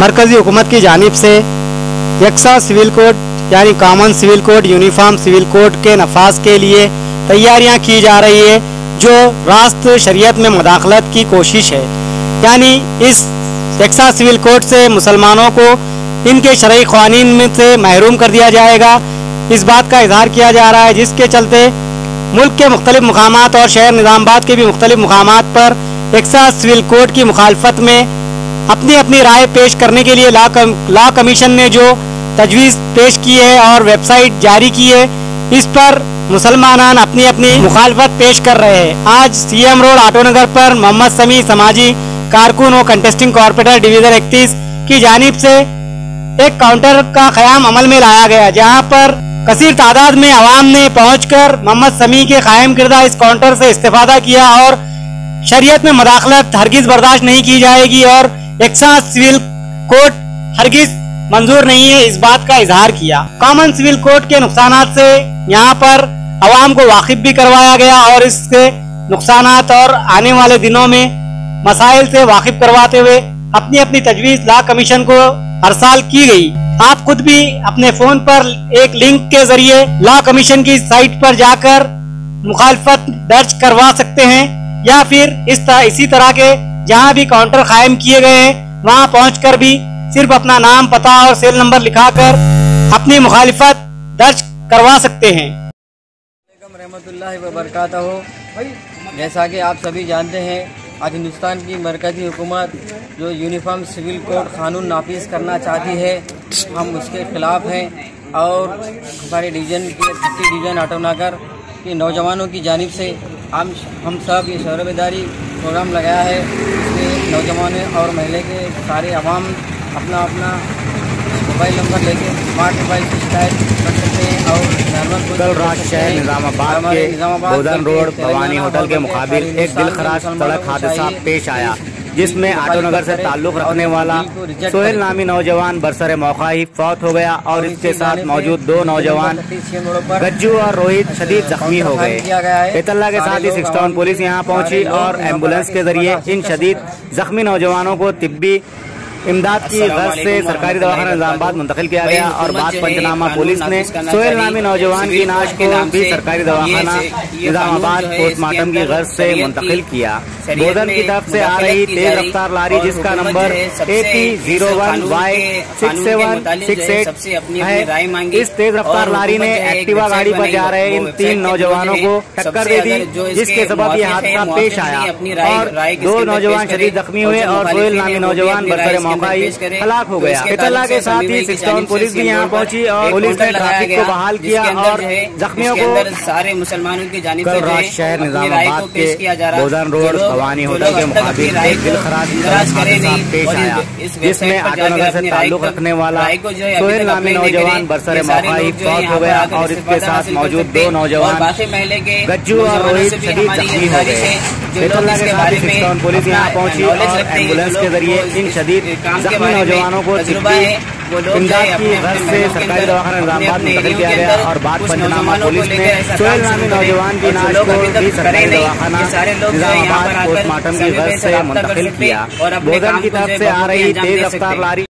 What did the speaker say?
मरकजी हुकूमत की जानब से यकसा सिविल कोड, यानी common civil code uniform civil code के नफाज के लिए तैयारियाँ की जा रही है, जो रास्त शरीयत में मुदाखलत की कोशिश है। यानी इस यकसा सिविल कोड से मुसलमानों को इनके शरय कवानीन में से महरूम कर दिया जाएगा। इस बात का इजहार किया जा रहा है, जिसके चलते मुल्क के मुख्तलिफ़ मकाम और शहर निज़ामबाद के भी मुख्तलिफ़ मकाम पर यकसा सिविल कोड की मुखालफत में अपनी अपनी राय पेश करने के लिए लॉ कम, कमीशन ने जो तजवीज़ पेश की है और वेबसाइट जारी की है इस पर मुसलमान अपनी अपनी मुखालफत पेश कर रहे हैं। आज सीएम रोड आटोनगर पर मोहम्मद समी समाजी कारकुन और कंटेस्टिंग कॉरपोरेटर डिवीज़न इकतीस की जानब से एक काउंटर का क्याम अमल में लाया गया जहाँ पर कसीर तादाद में आवाम ने पहुंचकर मोहम्मद समी के कायम किरदा इस काउंटर से इस्तेफादा किया और शरीयत में मदाखलत हरगिज बर्दाश्त नहीं की जाएगी और एक सिविल कोड हरगिज मंजूर नहीं है इस बात का इजहार किया। कॉमन सिविल कोड के नुकसान से यहाँ पर आवाम को वाकिफ भी करवाया गया और इसके नुकसान और आने वाले दिनों में मसाइल से वाकिफ करवाते हुए अपनी अपनी तजवीज लॉ कमीशन को हर साल की गई। आप खुद भी अपने फ़ोन पर एक लिंक के ज़रिए लॉ कमीशन की साइट पर जाकर मुखालफत दर्ज करवा सकते हैं या फिर इस तरह, इसी तरह के जहाँ भी काउंटर कायम किए गए हैं, वहाँ पहुँच भी सिर्फ़ अपना नाम, पता और सेल नंबर लिखाकर अपनी मुखालिफत दर्ज करवा सकते हैं। बरकत हो जैसा कि आप सभी जानते हैं, आज हिंदुस्तान की मरकजी हुकूमत जो यूनिफॉर्म सिविल कोड कानून नाफिज करना चाहती है, हम उसके खिलाफ हैं। और हमारे डिवीज़न के छठी डिवीज़न आटोनगर के नौजवानों की जानब से हम हम सब ये शौरबेदारी प्रोग्राम लगाया है। इसमें नौजवान और महिला के सारे आवाम अपना अपना मोबाइल नंबर लेके स्मार्ट मोबाइल की शिकायत कर सकते हैं और कल रात शहर निजामाबाद के गोदन रोड भवानी होटल के मुकाबले एक दिल खराज सड़क हादसा पेश आया। जिसमें आटोनगर से ताल्लुक रखने वाला सोहेल नामी नौजवान बरसरे मौका ही फौत हो गया और इसके साथ मौजूद दो नौजवान गज्जू और रोहित शदीद जख्मी हो गए। एतल्ला के साथ ही सिक्सटाउन पुलिस यहाँ पहुँची और एंबुलेंस के ज़रिए इन शदीद जख्मी नौजवानों को तिब्बी इमदाद की गर्ज से सरकारी दवाखाना निजामाबाद मुंतकिल किया गया और बाद पंचनामा पुलिस ने सोहेल नामी नौजवान की नाश को भी सरकारी दवाखाना निजामाबाद पोस्टमार्टम की गर्ज से मुंतकिल किया। बोधन की तरफ़ से आ रही तेज रफ्तार लारी जिसका number A P zero one Y six seven six eight है इस तेज रफ्तार लारी ने एक्टिवा गाड़ी पर जा रहे इन तीन नौजवानों को टक्कर दे दी जिसके सबब ये हादसा पेश आया और दो नौजवान शरीर जख्मी हुए और सोहेल नामी नौजवान बरसर मौका ही हलाक हो गया। इतला के साथ ही सिक्सटाउन पुलिस भी यहाँ पहुँची और पुलिस ने ट्रैफ़िक को बहाल किया और जख्मियों को सारे मुसलमानों की जानी रात शहर निजामाबाद के बोधन रोड भवानी होटल के मुकाबिल एक दिल खराज पेश आया जिसमें आटोनगर से ताल्लुक रखने वाला सोहेल नामी नौजवान बरसर मौका ही फौत हो गया और इसके साथ मौजूद दो नौजवान गज्जू और रोहित शदीद जख्मी हो गए। बेतुल्ला के साथ सिक्सटाउन पुलिस यहाँ पहुँची और एंबुलेंस के ज़रिए इन शदीद जख्मी नौजवानों को इमदाद की गर्ज से सरकारी दवाखाना निजामाबाद मुंतकिल किया गया और बाद पंचनामा पुलिस ने सोहेल नामी नौजवान की को भी सरकारी दवाखाना निजामाबाद पोस्टमार्टम की गर्ज से मुंतकिल किया बोधन की तरफ़ से आ रही तेज रफ्तार लारी